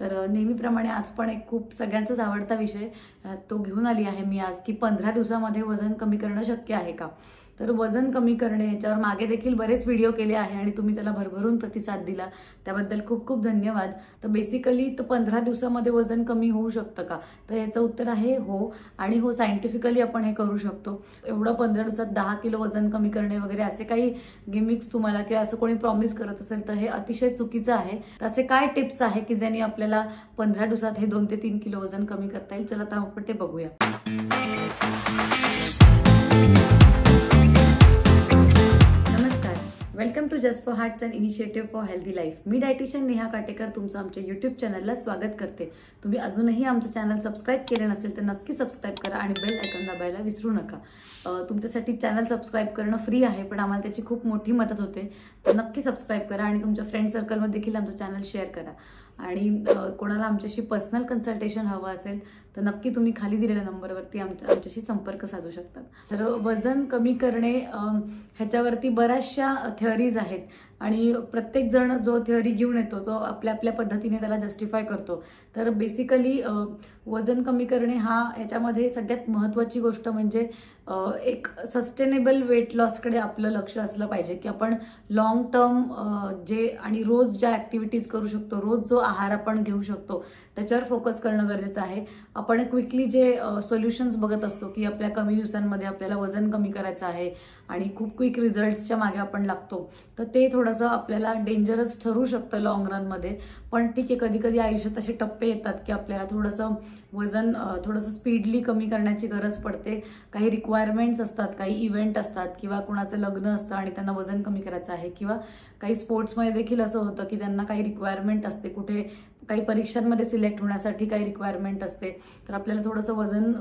तर नेहमीप्रमाणे आज पण एक खूप सगळ्यांचाच आवडता विषय तो घेऊन आली आहे मी आज की पंधरा दिवसामध्ये वजन कमी करणं शक्य आहे का? तर वजन कमी करणे याच्यावर मागे देखील बरेच व्हिडिओ केले आहे आणि तुम्ही त्याला भरभरून प्रतिसाद दिला. त्याबद्दल खूप खूप धन्यवाद. तर बेसिकली तर पंधरा दिवसामध्ये वजन कमी होऊ शकतं का? तर याचं उत्तर आहे हो. आणि हो सायंटिफिकली आपण हे करू शकतो. एवढं पंधरा दिवसात दहा किलो वजन कमी करणे वगैरे असे काही गिमिक्स तुम्हाला किंवा असं कोणी प्रॉमिस करत असेल तर हे अतिशय चुकीचं आहे. तर असे काय टिप्स आहे की ज्यांनी आपल्याला पंधरा दिवसात हे दोन ते तीन किलो वजन कमी करता येईल? चला तर आपण ते बघूया. Welcome to just for hearts and initiative for healthy life me dietitian Neha Katekar तुमचं आमच्या युट्यूब चॅनलला स्वागत करते. तुम्ही अजूनही आमचं चॅनल सबस्क्राईब केलं नसेल तर नक्की सबस्क्राईब करा आणि बेल आयकॉन दाबायला विसरू नका. तुमच्यासाठी चॅनल सबस्क्राईब करणं फ्री आहे पण आम्हाला त्याची खूप मोठी मदत होते. तर नक्की सबस्क्राईब करा आणि तुमच्या फ्रेंड सर्कलमध्ये देखील आमचं चॅनल शेअर करा. आणि कोणाला आमच्याशी पर्सनल कन्सल्टेशन हवं असेल तर नक्की तुम्ही खाली दिलेल्या नंबरवरती आमच्या आमच्याशी संपर्क साधू शकतात. तर वजन कमी करणे ह्याच्यावरती बऱ्याचशा थेअरीज आहेत. आणि प्रत्येक जण जो थेअरी घेऊन येतो तो आपल्या आपल्या पद्धतीने त्याला जस्टिफाय करतो. तर बेसिकली वजन कमी करणे हा याच्यामध्ये सगळ्यात महत्त्वाची गोष्ट म्हणजे एक सस्टेनेबल वेट लॉसकडे आपलं लक्ष असलं पाहिजे. की आपण लॉंग टर्म जे आणि रोज ज्या ॲक्टिव्हिटीज करू शकतो रोज जो आहार आपण घेऊ शकतो त्याच्यावर फोकस करणं गरजेचं आहे. आपण क्विकली जे सोल्युशन्स बघत असतो की आपल्या कमी दिवसांमध्ये आपल्याला वजन कमी करायचं आहे आणि खूप क्विक रिझल्ट्सच्या मागे आपण लागतो तर ते थोडंसं आपल्याला डेंजरस ठरू शकतं लॉंग रनमध्ये पण ठीक आहे कधी कधी आयुष्यात असे टप्पे येतात की आपल्याला थोडंसं वजन थोडंसं स्पीडली कमी करण्याची गरज पडते. काही रिक्वायरमेंट्स असतात काही इव्हेंट असतात किंवा कुणाचं लग्न असतं आणि त्यांना वजन कमी करायचं आहे किंवा काही स्पोर्ट्समध्ये देखील असं होतं की त्यांना काही रिक्वायरमेंट असते. कुठे काही परीक्षांमध्ये सिलेक्ट होण्यासाठी काही रिक्वायरमेंट असते. तर आपल्याला थोडंसं वजन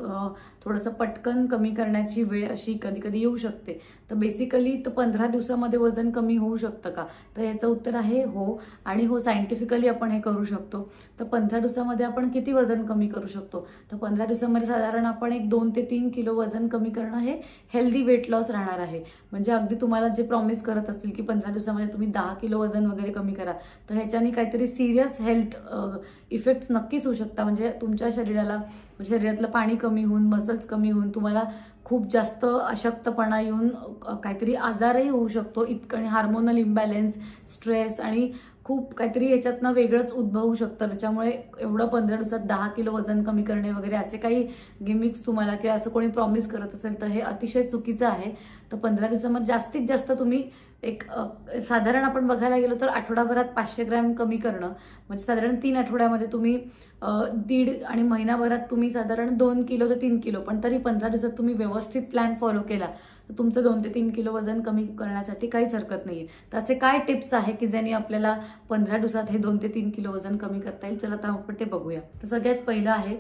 थोडंसं पटकन कमी करण्याची वेळ अशी कधी कधी येऊ शकते. तर बेसिकली तर पंधरा दिवसामध्ये वजन कमी होऊ शकतं का? तर याचं उत्तर आहे हो. आणि हो सायंटिफिकली आपण हे करू शकतो. तर पंधरा दिवसामध्ये आपण किती वजन कमी करू शकतो? तर पंधरा दिवसामध्ये साधारण आपण एक दोन ते तीन किलो वजन कमी करणं हे हेल्दी वेट लॉस राहणार आहे. म्हणजे अगदी तुम्हाला जे प्रॉमिस करत असतील की पंधरा दिवसामध्ये तुम्ही दहा किलो वजन वगैरे कमी करा तर ह्याच्याने काहीतरी सिरियस हेल्थ इफेक्ट्स नक्कीच होऊ शकता. म्हणजे तुमच्या शरीराला म्हणजे शरीरातलं पाणी कमी होऊन मसल्स कमी होऊन तुम्हाला खूप जास्त अशक्तपणा येऊन काहीतरी आजारही होऊ शकतो. इतकं आणि हार्मोनल इम्बॅलेन्स स्ट्रेस आणि खूप काहीतरी याच्यातनं वेगळंच उद्भवू शकतं. त्याच्यामुळे एवढं पंधरा दिवसात दहा किलो वजन कमी करणे वगैरे असे काही गिमिक्स तुम्हाला किंवा असं कोणी प्रॉमिस करत असेल तर हे अतिशय चुकीचं आहे. तर पंधरा दिवसामध्ये जास्तीत जास्त तुम्ही एक साधारण आपण बघायला गेलो तर आठवडाभरात पाचशे ग्रॅम कमी करणं म्हणजे साधारण तीन आठवड्यामध्ये तुम्ही दीड आणि महिनाभरात तुम्ही साधारण दोन किलो ते तीन किलो पण तरी पंधरा दिवसात तुम्ही व्यवस्थित प्लॅन फॉलो केला तर तुमचं दोन ते तीन किलो वजन कमी करण्यासाठी काहीच हरकत नाही आहे तर असे काय टिप्स आहे की ज्यांनी आपल्याला पंधरा दिवसात हे दोन ते तीन किलो वजन कमी करता येईल? चला आता आपण ते बघूया. तर सगळ्यात पहिलं आहे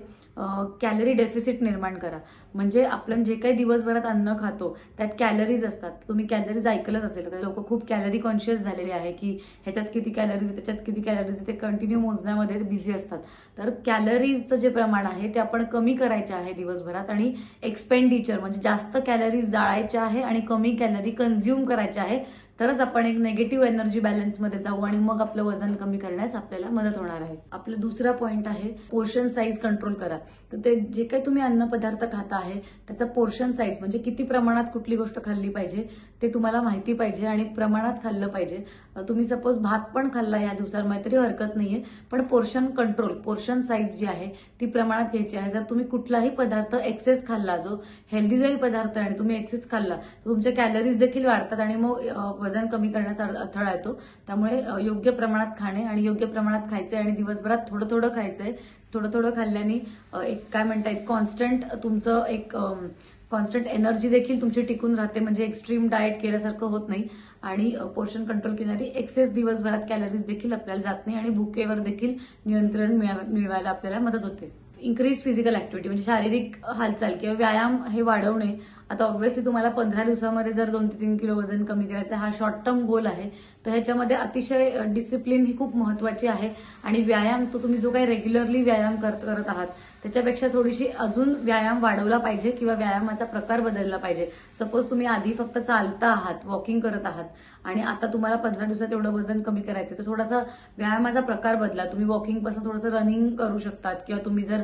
कॅलरी डेफिसिट निर्माण करा. म्हणजे आपण जे काही दिवसभरात अन्न खातो त्यात कॅलरीज असतात. तुम्ही कॅलरीज ऐकलंच असेल. तर लोक खूप कॅलरी कॉन्शियस झालेले आहे की ह्याच्यात किती कॅलरीज आहे त्याच्यात किती कॅलरीज आहे ते कंटिन्यू मोजण्यामध्ये बिझी असतात. तर कॅलरीजचं जे प्रमाण आहे ते आपण कमी करायचे आहे दिवसभरात आणि एक्सपेंडिचर म्हणजे जास्त कॅलरीज जाळायच्या आहे आणि कमी कॅलरी कन्झ्युम करायच्या आहे तरच आपण एक नेगेटिव्ह एनर्जी बॅलन्समध्ये जाऊ आणि मग आपलं वजन कमी करण्यास आपल्याला मदत होणार आहे. आपला दुसरा पॉईंट आहे पोर्शन साईज कंट्रोल करा. तर ते जे काही तुम्ही अन्नपदार्थ खाता आहे त्याचा पोर्शन साईज म्हणजे किती प्रमाणात कुठली गोष्ट खाल्ली पाहिजे ते तुम्हाला माहिती पाहिजे आणि प्रमाणात खाल्लं पाहिजे. तुम्ही सपोज भात पण खाल्ला या दिवसांमध्ये तरी हरकत नाहीये पण पोर्शन कंट्रोल पोर्शन साईज जी आहे ती प्रमाणात घ्यायची आहे. जर तुम्ही कुठलाही पदार्थ एक्सेस खाल्ला जो हेल्दी जरी पदार्थ आहे आणि तुम्ही एक्सेस खाल्ला तर तुमच्या कॅलरीज देखील वाढतात आणि मग वजन कमी करण्याचा अडथळा येतो. त्यामुळे योग्य प्रमाणात खाणे आणि योग्य प्रमाणात खायचे आणि दिवसभरात थोडं थोडं खायचंय. थोडं थोडं खाल्ल्याने एक काय म्हणता एक कॉन्स्टंट तुमचं एक कॉन्स्टंट एनर्जी देखील तुमची टिकून राहते. म्हणजे एक्स्ट्रीम डाएट केल्यासारखं होत नाही. आणि पोर्शन कंट्रोल केणारी एक्सेस दिवसभरात कॅलरीज देखील आपल्याला जात नाही आणि भुकेवर देखील नियंत्रण मिळवायला आपल्याला मदत होते. इन्क्रीज फिजिकल ऍक्टिव्हिटी म्हणजे शारीरिक हालचाल किंवा व्यायाम हे वाढवणे. आता ऑब्व्हियसली तुम्हाला पंधरा दिवसामध्ये जर दोन ते तीन किलो वजन कमी करायचं हा शॉर्ट टर्म गोल आहे. तर ह्याच्यामध्ये अतिशय डिसिप्लिन ही खूप महत्वाची आहे. आणि व्यायाम तो तुम्ही जो काही रेग्युलरली व्यायाम करत करत आहात त्याच्यापेक्षा थोडीशी अजून व्यायाम वाढवला पाहिजे किंवा व्यायामाचा प्रकार बदलला पाहिजे. सपोज तुम्ही आधी फक्त चालता आहात वॉकिंग करत आहात आणि आता तुम्हाला पंधरा दिवसात एवढं वजन कमी करायचं तर थोडासा व्यायामाचा प्रकार बदला. तुम्ही वॉकिंगपासून थोडंसं रनिंग करू शकतात किंवा तुम्ही जर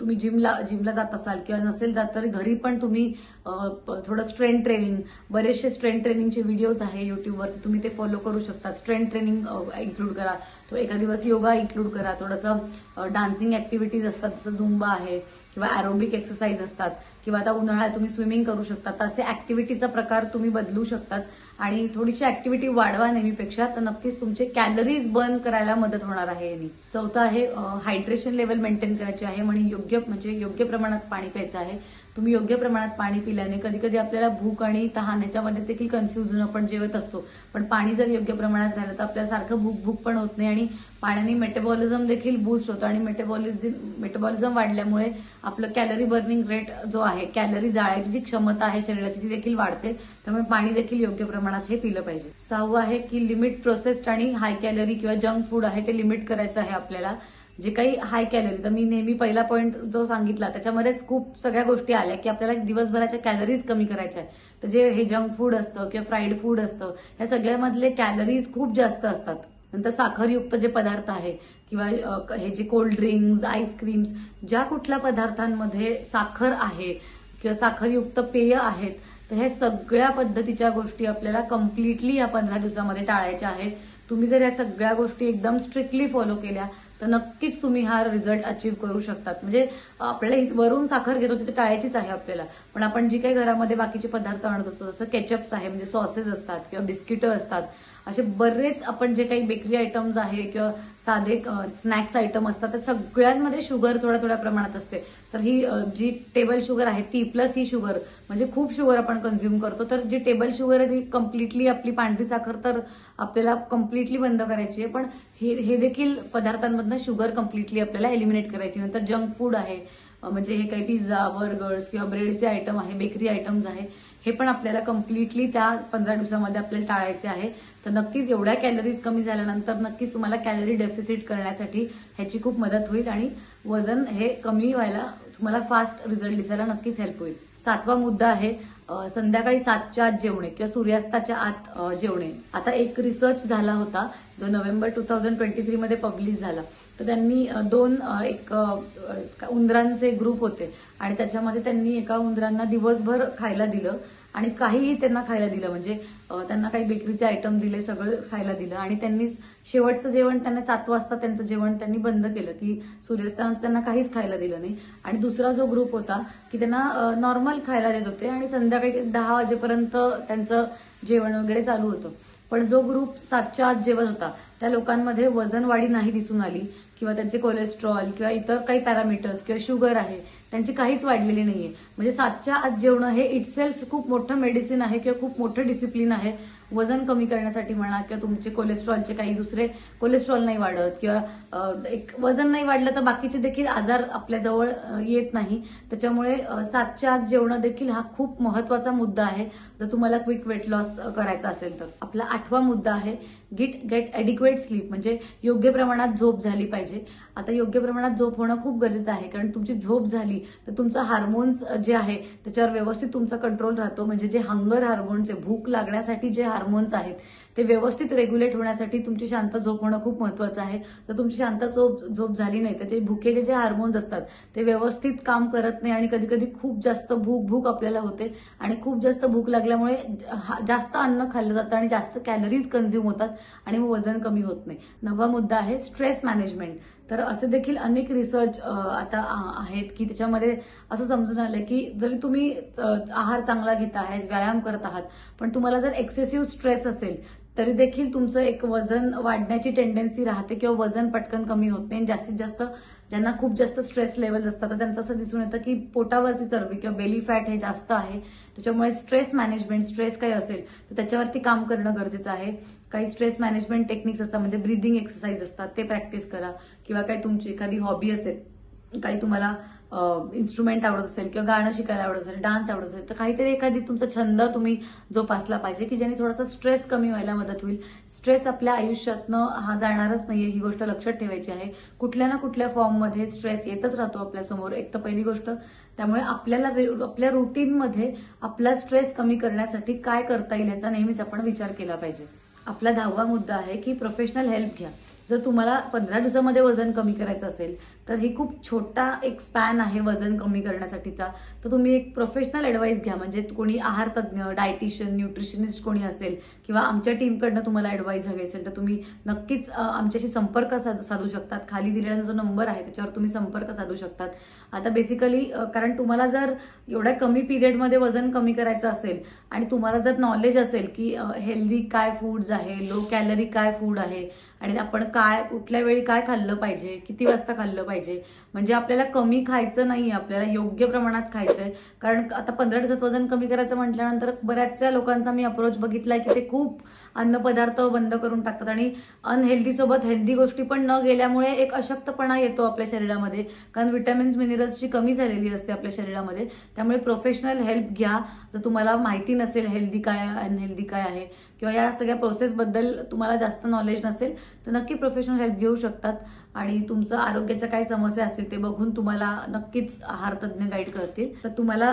तुम्ही जिमला जिमला जात असाल किंवा नसेल जात तर घरी पण तुम्ही थोडं स्ट्रेंथ ट्रेनिंग बरेचसे स्ट्रेंथ ट्रेनिंगचे व्हिडिओज आहे युट्यूबवरती तुम्ही ते फॉलो करू शकता. स्ट्रेंथ ट्रेनिंग इन्क्लूड करा. तो एका दिवस योगा इन्क्लूड करा. थोडंसं डान्सिंग ऍक्टिव्हिटीज असतात जसं झुंबा आहे किंवा अॅरोबिक एक्सरसाइज असतात किंवा आता उन्हाळ्यात तुम्ही स्विमिंग करू शकता तर असे ऍक्टिव्हिटीचा प्रकार तुम्ही बदलू शकतात. आणि थोडीशी ऍक्टिव्हिटी वाढवा नेहमीपेक्षा तर नक्कीच तुमचे कॅलरीज बर्न करायला मदत होणार आहे यांनी. चौथं आहे हायड्रेशन लेवल मेंटेन करायचे आहे म्हणजे योग्य म्हणजे योग्य प्रमाणात पाणी प्यायचं आहे. तुम्ही योग्य प्रमाणात पाणी पिल्याने कधी कधी आपल्याला भूक आणि तहान याच्यामध्ये देखील कन्फ्युजन आपण जेवत असतो. पण पाणी जर योग्य प्रमाणात राहिलं तर आपल्याला सारखं भूक भूक पण होत नाही आणि पाण्याने मेटाबॉलिझम देखील बूस्ट होतं आणि मेटाबॉलिझम मेटाबॉलिझम वाढल्यामुळे आपलं कॅलरी बर्निंग रेट जो आहे कॅलरी जाळायची जी क्षमता आहे शरीराची ती देखील वाढते. त्यामुळे पाणी देखील योग्य प्रमाणात हे पिलं पाहिजे. सहावं आहे की लिमिट प्रोसेस्ड आणि हाय कॅलरी किंवा जंक फूड आहे ते लिमिट करायचं आहे आपल्याला. जे काही हाय कॅलरी तर मी नेहमी पहिला पॉईंट जो सांगितला त्याच्यामध्येच खूप सगळ्या गोष्टी आल्या की आपल्याला दिवसभराच्या कॅलरीज कमी करायच्या आहेत. तर जे हे जंक फूड असतं किंवा फ्राईड फूड असतं ह्या सगळ्यामधले कॅलरीज खूप जास्त असतात. नंतर साखरयुक्त जे पदार्थ आहे किंवा हे जे कोल्ड ड्रिंक्स आईस्क्रीम्स ज्या कुठल्या पदार्थांमध्ये साखर आहे किंवा साखरयुक्त पेय आहेत तर ह्या सगळ्या पद्धतीच्या गोष्टी आपल्याला कम्प्लिटली या पंधरा दिवसामध्ये टाळायच्या आहेत. तुम्ही जर या सगळ्या गोष्टी एकदम स्ट्रिक्टली फॉलो केल्या तर नक्कीच तुम्ही हा रिझल्ट अचीव्ह करू शकतात. म्हणजे आपल्याला वरून साखर घेतो तिथे टाळायचीच आहे आपल्याला. पण आपण जी काही घरामध्ये बाकीचे पदार्थ आणत असतो जसं केचअप्स आहे म्हणजे सॉसेस असतात किंवा बिस्किटं असतात असे बरेच आपण जे काही बेकरी आयटम्स आहे किंवा साधे स्नॅक्स आयटम असतात त्या सगळ्यांमध्ये शुगर थोड्या थोड्या प्रमाणात असते. तर ही जी टेबल शुगर आहे ती प्लस ही शुगर म्हणजे खूप शुगर आपण कन्झ्युम करतो. तर जी टेबल शुगर आहे ती कम्प्लिटली आपली पांढरी साखर तर आपल्याला कम्प्लिटली बंद करायची आहे. पण हे हे देखील पदार्थांमधनं शुगर कम्प्लिटली आपल्याला एलिमिनेट करायची. नंतर जंक फूड आहे म्हणजे हे काही पिझ्झा बर्गर्स किंवा ब्रेडचे आयटम आहे बेकरी आयटम्स आहे. हे पण आपल्याला कम्प्लिटली त्या पंधरा दिवसामध्ये आपल्याला टाळायचे आहे. तर नक्कीच एवढ्या कॅलरीज कमी झाल्यानंतर नक्कीच तुम्हाला कॅलरी डेफिसिट करण्यासाठी ह्याची खूप मदत होईल आणि वजन हे कमी व्हायला तुम्हाला फास्ट रिझल्ट दिसायला नक्कीच हेल्प होईल. सातवा मुद्दा आहे संध्याकाळी सातच्या आत जेवणे किंवा सूर्यास्ताच्या आत जेवणे. आता एक रिसर्च झाला होता जो November two thousand twenty three मध्ये पब्लिश झाला. तर त्यांनी दोन एक उंदरांचे ग्रुप होते. आणि त्याच्यामध्ये त्यांनी एका उंदरांना दिवसभर खायला दिलं. आणि काहीही त्यांना खायला दिलं. म्हणजे त्यांना काही बेकरीचे आयटम दिले सगळं खायला दिलं. आणि त्यांनी शेवटचं जेवण त्यांना सात वाजता त्यांचं जेवण त्यांनी बंद केलं की सूर्यास्तानंतर त्यांना काहीच खायला दिलं नाही. आणि दुसरा जो ग्रुप होता की त्यांना नॉर्मल खायला देत होते आणि संध्याकाळी दहा वाजेपर्यंत त्यांचं जेवण वगैरे चालू होतं. पण जो ग्रुप सातच्या आत जेवत होता त्या लोकांमध्ये वजन वाढी नाही दिसून आली किंवा त्यांचे कोलेस्ट्रॉल किंवा इतर काही पॅरामीटर्स किंवा शुगर आहे त्यांची काहीच वाढलेली नाहीये. म्हणजे सातच्या आत जेवणं हे इटसेल्फ खूप मोठं मेडिसिन आहे किंवा खूप मोठं डिसिप्लिन आहे. वजन कमी करण्यासाठी म्हणा किंवा तुमचे कोलेस्ट्रॉलचे काही दुसरे कोलेस्ट्रॉल नाही वाढत किंवा एक वजन नाही वाढलं तर बाकीचे देखील आजार आपल्या जवळ येत नाही. त्याच्यामुळे सातच्या आज जेवणं देखील हा खूप महत्त्वाचा मुद्दा आहे. जर तुम्हाला क्विक वेट लॉस करायचा असेल तर. आपला आठवा मुद्दा आहे गिट गेट ॲडिक्वेट स्लीप म्हणजे योग्य प्रमाणात झोप झाली पाहिजे. आता योग्य प्रमाणात झोप होणं खूप गरजेचं आहे. कारण तुमची झोप झाली तर तुमचं हार्मोन्स जे आहे त्याच्यावर व्यवस्थित तुमचा कंट्रोल राहतो. म्हणजे जे हंगर हार्मोन्स आहे भूक लागण्यासाठी जे हार्मोन्स आहेत. ते व्यवस्थित रेग्युलेट होण्यासाठी तुमची शांत झोप होणं खूप महत्वाचं आहे. तर तुमची शांत झोप झोप झाली नाही त्याचे भुकेचे जे हार्मोन्स असतात ते व्यवस्थित काम करत नाही आणि कधी कधी खूप जास्त भूक भूक आपल्याला होते आणि खूप जास्त भूक लागल्यामुळे जास्त अन्न खाल्लं जातं आणि जास्त कॅलरीज कन्झ्युम होतात आणि मग वजन कमी होत नाही. नवा मुद्दा आहे स्ट्रेस मॅनेजमेंट तर असे देखील अनेक रिसर्च आता आ- आहेत की त्याच्यामध्ये असं समजून आलं की जरी तुम्ही आहार चांगला घेत आहात व्यायाम करत आहात पण तुम्हाला जर एक्सेसिव्ह स्ट्रेस असेल तरी देखील तुमचं एक वजन वाढण्याची टेंडन्सी राहते किंवा वजन पटकन कमी होत नाही. आणि जास्तीत जास्त ज्यांना खूप जास्त स्ट्रेस लेवल्स असतात तर त्यांचं असं दिसून येतं की पोटावरची चरबी किंवा बेली फॅट हे जास्त आहे. त्याच्यामुळे स्ट्रेस मॅनेजमेंट स्ट्रेस काही असेल तर त्याच्यावरती काम करणं गरजेचं आहे. काही स्ट्रेस मॅनेजमेंट टेक्निक्स असतात म्हणजे ब्रिदिंग एक्सरसाइज असतात ते प्रॅक्टिस करा. किंवा काही तुमची एखादी हॉबी असेल काही तुम्हाला इन्स्ट्रुमेंट आवडत असेल किंवा गाणं शिकायला आवडत असेल डान्स आवडत असेल तर काहीतरी एखादी तुमचा छंद तुम्ही जोपासला पाहिजे की ज्याने थोडासा स्ट्रेस कमी व्हायला मदत होईल. स्ट्रेस आपल्या आयुष्यातनं हा जाणारच नाहीये ही गोष्ट लक्षात ठेवायची आहे. कुठल्या ना कुठल्या फॉर्ममध्ये स्ट्रेस येतच राहतो आपल्यासमोर एक तर पहिली गोष्ट. त्यामुळे आपल्याला आपल्या रुटीनमध्ये आपला स्ट्रेस कमी करण्यासाठी काय करता येईल याचा नेहमीच आपण विचार केला पाहिजे. आपला दहावा मुद्दा आहे की प्रोफेशनल हेल्प घ्या. जर तुम्हाला पंधरा दिवसामध्ये वजन कमी करायचं असेल तर हे खूप छोटा एक स्पॅन आहे वजन कमी करण्यासाठीचा. तर तुम्ही एक प्रोफेशनल ॲडवाईस घ्या. म्हणजे कोणी आहार तज्ज्ञ डायटिशियन न्यूट्रिशनिस्ट कोणी असेल किंवा आमच्या टीमकडनं तुम्हाला ॲडवाईस हवी असेल तर तुम्ही नक्कीच आमच्याशी संपर्क साधू शकतात. खाली दिलेला जो नंबर आहे त्याच्यावर तुम्ही संपर्क साधू शकतात. आता बेसिकली कारण तुम्हाला जर एवढ्या कमी पिरियडमध्ये वजन कमी करायचं असेल आणि तुम्हाला जर नॉलेज असेल की हेल्दी काय फूड्स आहे लो कॅलरी काय फूड आहे आणि आपण काय कुठल्या वेळी काय खाल्लं पाहिजे किती वाजता खाल्लं पाहिजे. म्हणजे आपल्याला कमी खायचं नाही आपल्याला योग्य प्रमाणात खायचंय. कारण आता पंधरा दिवसात वजन कमी करायचं म्हटल्यानंतर बऱ्याचशा लोकांचा मी अप्रोच बघितलाय की ते खूप अन्नपदार्थ बंद करून टाकतात आणि अनहेल्दी सोबत हेल्दी गोष्टी पण न गेल्यामुळे एक अशक्तपणा येतो आपल्या शरीरामध्ये. कारण विटॅमिन्स मिनरल्सची कमी झालेली असते आपल्या शरीरामध्ये. त्यामुळे प्रोफेशनल हेल्प घ्या. जर तुम्हाला माहिती नसेल हेल्दी काय अनहेल्दी काय आहे किंवा या सगळ्या प्रोसेसबद्दल तुम्हाला जास्त नॉलेज नसेल तर नक्की प्रोफेशनल हेल्प घेऊ शकतात. आणि तुमचं आरोग्याच्या काही समस्या असतील ते बघून तुम्हाला नक्कीच आहार तज्ज्ञ गाईड करतील. तर तुम्हाला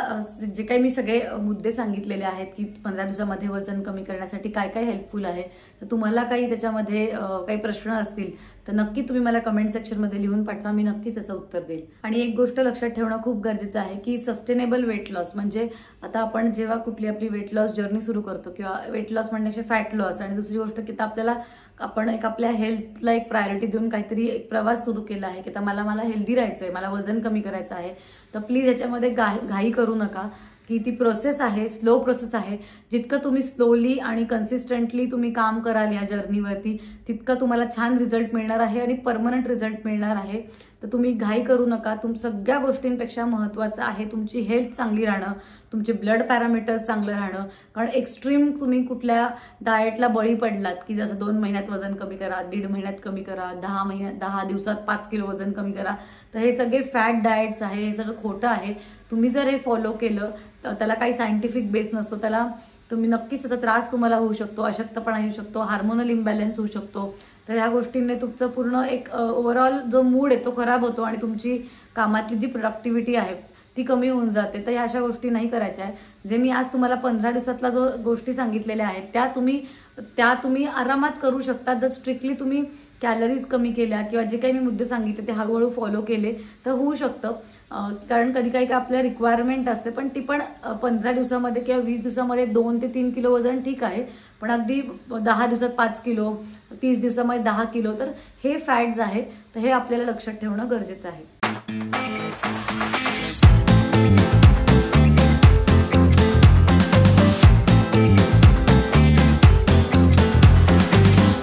जे काही मी सगळे मुद्दे सांगितलेले आहेत की पंधरा दिवसामध्ये वजन कमी करण्यासाठी काय काय हेल्पफुल आहे तर तुम्हाला काही त्याच्यामध्ये काही प्रश्न असतील तर नक्की तुम्ही मला कमेंट सेक्शनमध्ये लिहून पाठवा मी नक्कीच त्याचं उत्तर देईल. आणि एक गोष्ट लक्षात ठेवणं खूप गरजेचं आहे की सस्टेनेबल वेट लॉस म्हणजे आता आपण जेव्हा कुठली आपली वेट लॉस जर्नी सुरू करतो किंवा वेट लॉस म्हणण्यापेक्षा फॅट लॉस आणि दुसरी गोष्ट की आपल्याला आपण एक आपल्या हेल्थला एक प्रायोरिटी देऊन काहीतरी एक प्रवास सुरू केला आहे की तर मला मला हेल्दी राहायचं आहे मला वजन कमी करायचं आहे तर प्लीज याच्यामध्ये घाई करू नका. की ती प्रोसेस आहे स्लो प्रोसेस आहे. जितकं तुम्ही स्लोली आणि कन्सिस्टंटली तुम्ही काम कराल या जर्नीवरती तितकं तुम्हाला छान रिझल्ट मिळणार आहे आणि परमनंट रिझल्ट मिळणार आहे. तर तुम्ही घाई करू नका. तुम सगळ्या गोष्टींपेक्षा महत्त्वाचं आहे तुमची हेल्थ चांगली राहणं तुमचे ब्लड पॅरामीटर्स चांगलं राहणं. कारण एक्स्ट्रीम तुम्ही कुठल्या डाएटला बळी पडलात की जसं दोन महिन्यात वजन कमी करा दीड महिन्यात कमी करा दहा महिन्यात दहा दिवसात पाच किलो वजन कमी करा तर हे सगळे फॅट डाएट्स आहे हे सगळं खोटं आहे. तुम्ही जर हे फॉलो केलं तर त्याला काही सायंटिफिक बेस नसतो त्याला तुम्ही नक्कीच त्याचा त्रास तुम्हाला होऊ शकतो अशक्तपणा येऊ शकतो हार्मोनल इम्बॅलन्स होऊ शकतो. तर ह्या गोष्टींनी तुमचं पूर्ण एक ओव्हरऑल जो मूड आहे तो खराब होतो आणि तुमची कामातली जी प्रोडक्टिव्हिटी आहे ती कमी होऊन जाते. तर ह्या अशा गोष्टी नाही करायच्या आहे जे मी आज तुम्हाला पंधरा दिवसातला जो गोष्टी सांगितलेल्या आहेत त्या तुम्ही त्या तुम्ही आरामात करू शकता जर स्ट्रिक्टली तुम्ही कॅलरीज कमी केल्या किंवा जे काही मी मुद्दे सांगितले ते हळूहळू फॉलो केले तर होऊ शकतं. कारण कधी काही का आपल्या रिक्वायरमेंट असते पण ती पण पंधरा दिवसामध्ये किंवा वीस दिवसामध्ये दोन ते तीन किलो वजन ठीक आहे पण अगदी दहा दिवसात पाच किलो तीस दिवसामध्ये दहा किलो तर हे फॅट्स आहेत तर हे आपल्याला लक्षात ठेवणं गरजेचं आहे.